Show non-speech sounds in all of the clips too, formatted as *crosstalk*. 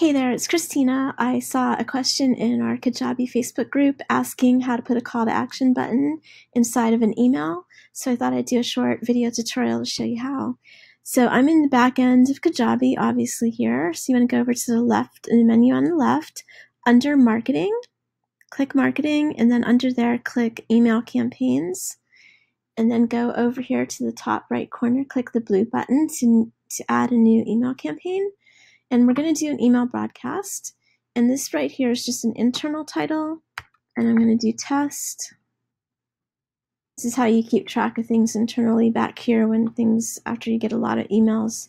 Hey there, it's Christina. I saw a question in our Kajabi Facebook group asking how to put a call to action button inside of an email. So I thought I'd do a short video tutorial to show you how. So I'm in the back end of Kajabi, obviously here. So you want to go over to the left in the menu on the left, under marketing, click marketing, and then under there, click email campaigns. And then go over here to the top right corner, click the blue button to, to add a new email campaign and we're going to do an email broadcast. And this right here is just an internal title, and I'm going to do test. This is how you keep track of things internally back here when things, after you get a lot of emails,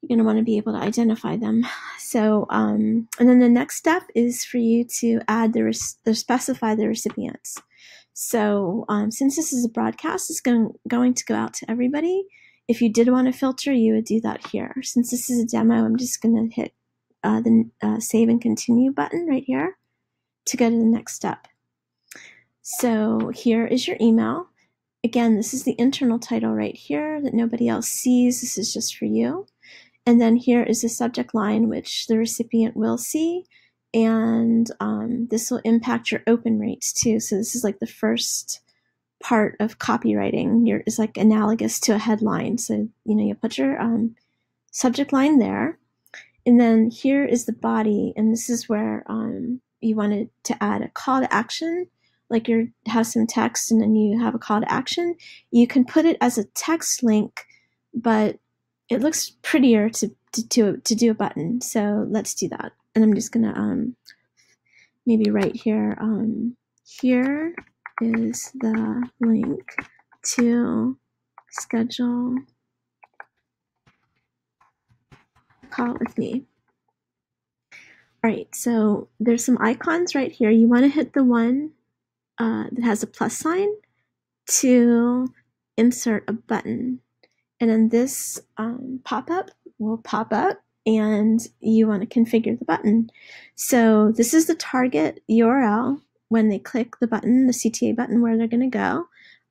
you're going to want to be able to identify them. So, um, and then the next step is for you to add the, res- the specify the recipients. So, um, since this is a broadcast, it's going, going to go out to everybody. If you did want to filter, you would do that here. Since this is a demo, I'm just going to hit uh, the uh, save and continue button right here to go to the next step. So here is your email. Again, this is the internal title right here that nobody else sees. This is just for you. And then here is the subject line, which the recipient will see. And um, this will impact your open rates too. So this is like the first part of copywriting is like analogous to a headline. So, you know, you put your um, subject line there. And then here is the body. And this is where um, you wanted to add a call to action. Like you have some text and then you have a call to action. You can put it as a text link, but it looks prettier to, to, to, to do a button. So let's do that. And I'm just going to um, maybe right here, um, here is the link to schedule call with me. All right, so there's some icons right here. You want to hit the one uh, that has a plus sign to insert a button. And then this um, pop-up will pop up and you want to configure the button. So this is the target URL when they click the button, the CTA button, where they're going to go.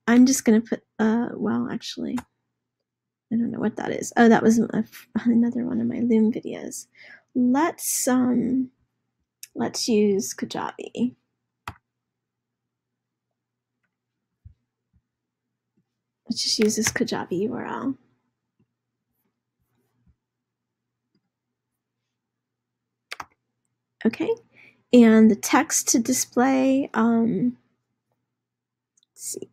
I'm just going to put, uh, well, actually, I don't know what that is. Oh, that was a, another one of my Loom videos. Let's, um, let's use Kajabi. Let's just use this Kajabi URL. Okay, and the text to display. Um, see.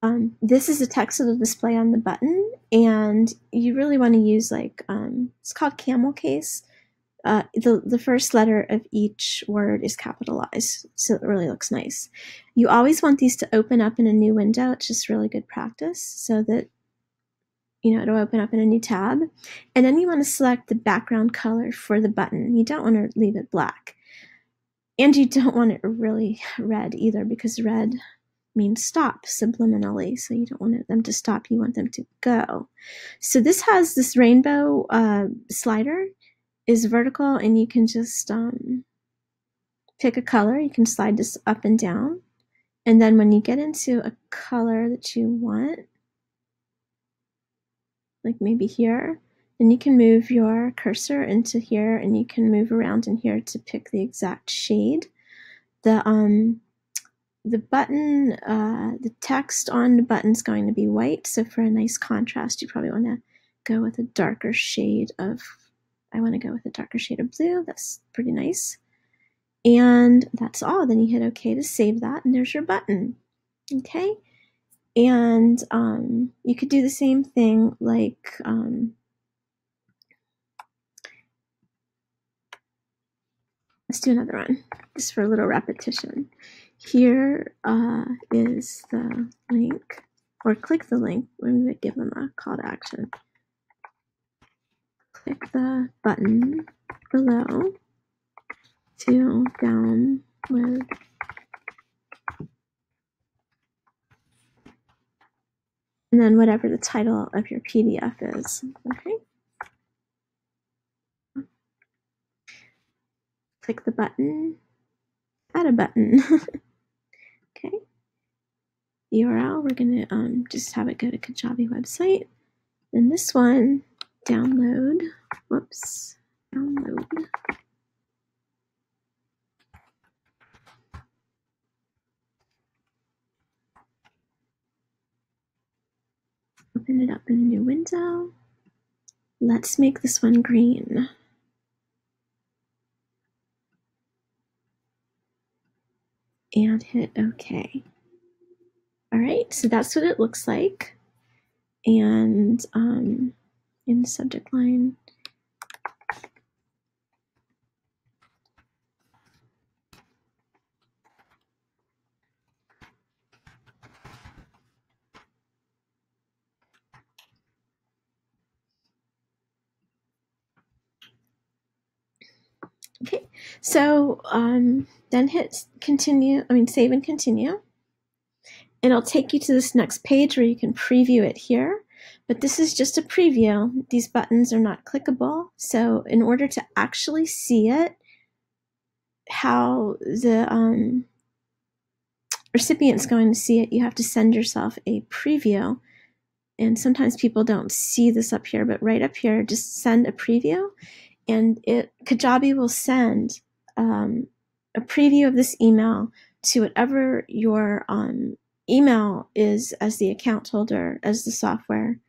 Um, this is the text that will display on the button, and you really want to use like um, it's called camel case. Uh, the, the first letter of each word is capitalized, so it really looks nice. You always want these to open up in a new window. It's just really good practice so that, you know, it'll open up in a new tab. And then you want to select the background color for the button. You don't want to leave it black. And you don't want it really red either because red means stop subliminally. So you don't want them to stop, you want them to go. So this has this rainbow uh, slider is vertical and you can just um, pick a color. You can slide this up and down. And then when you get into a color that you want, like maybe here, then you can move your cursor into here and you can move around in here to pick the exact shade. The um the button, uh, the text on the button is going to be white. So for a nice contrast, you probably want to go with a darker shade of I want to go with a darker shade of blue. That's pretty nice. And that's all. Then you hit OK to save that, and there's your button. Okay? And um, you could do the same thing like um, let's do another one just for a little repetition. Here uh, is the link, or click the link when we give them a call to action click the button below to download and then whatever the title of your PDF is. Okay. Click the button, add a button. *laughs* Okay. URL, we're going to um, just have it go to Kajabi website. And this one, download, whoops, download. Open it up in a new window. Let's make this one green. And hit OK. All right, so that's what it looks like. And um, in subject line, Okay, so um, then hit continue, I mean, save and continue. And it'll take you to this next page where you can preview it here. But this is just a preview. These buttons are not clickable. So in order to actually see it, how the um, recipient's going to see it, you have to send yourself a preview. And sometimes people don't see this up here, but right up here, just send a preview and it Kajabi will send um, a preview of this email to whatever your um, email is as the account holder, as the software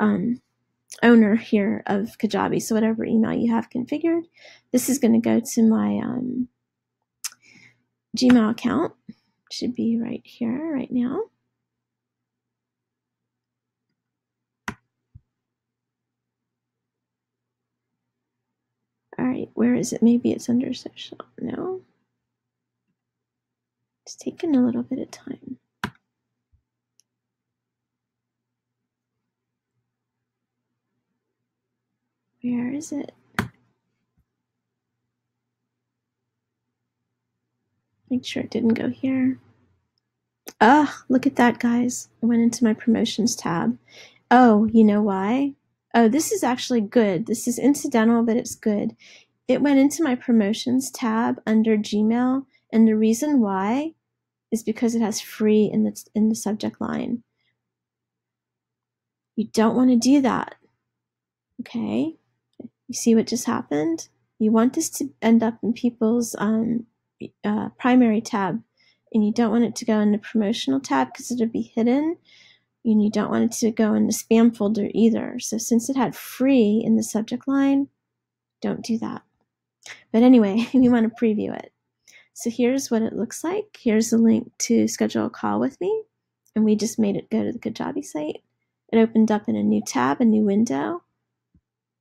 um, owner here of Kajabi. So whatever email you have configured, this is going to go to my um, Gmail account. Should be right here right now. All right, where is it? Maybe it's under social. No. It's taken a little bit of time. Where is it? Make sure it didn't go here. Ugh, look at that, guys. I went into my promotions tab. Oh, you know why? Oh, this is actually good. This is incidental, but it's good. It went into my promotions tab under Gmail, and the reason why is because it has free in the in the subject line. You don't want to do that. Okay? You see what just happened? You want this to end up in people's um, uh, primary tab, and you don't want it to go in the promotional tab because it'll be hidden and you don't want it to go in the spam folder either. So since it had free in the subject line, don't do that. But anyway, *laughs* we want to preview it. So here's what it looks like. Here's the link to schedule a call with me. And we just made it go to the Kajabi site. It opened up in a new tab, a new window.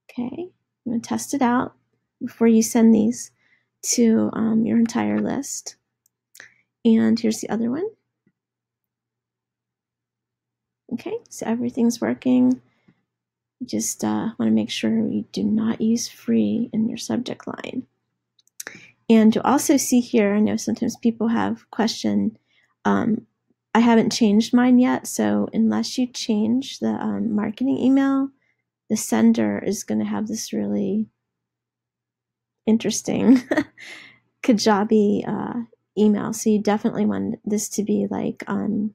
Okay, I'm going to test it out before you send these to um, your entire list. And here's the other one. Okay, so everything's working. Just uh, want to make sure you do not use free in your subject line. And you'll also see here, I know sometimes people have question, um, I haven't changed mine yet, so unless you change the um, marketing email, the sender is going to have this really interesting *laughs* Kajabi uh, email. So you definitely want this to be like um,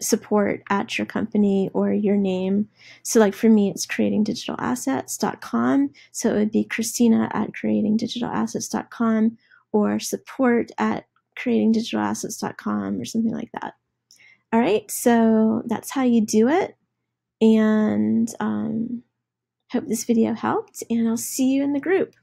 support at your company or your name. So, like for me, it's creatingdigitalassets.com. So it would be Christina at creatingdigitalassets.com or support at creatingdigitalassets.com or something like that. All right, so that's how you do it. And um, hope this video helped, and I'll see you in the group.